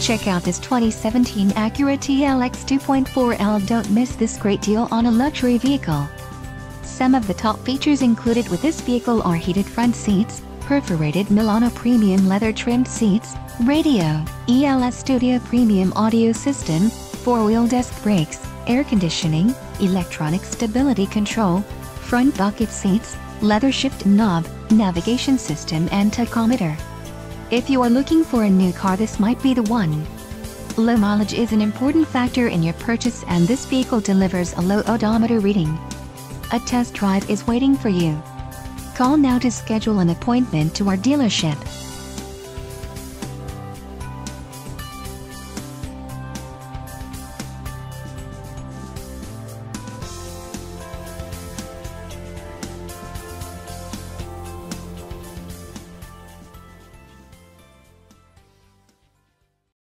Check out this 2017 Acura TLX 2.4L. Don't miss this great deal on a luxury vehicle. Some of the top features included with this vehicle are heated front seats, perforated Milano premium leather trimmed seats, radio, ELS Studio premium audio system, four-wheel disc brakes, air conditioning, electronic stability control, front bucket seats, leather shift knob, navigation system and tachometer. If you are looking for a new car this might be the one. Low mileage is an important factor in your purchase and this vehicle delivers a low odometer reading. A test drive is waiting for you. Call now to schedule an appointment to our dealership.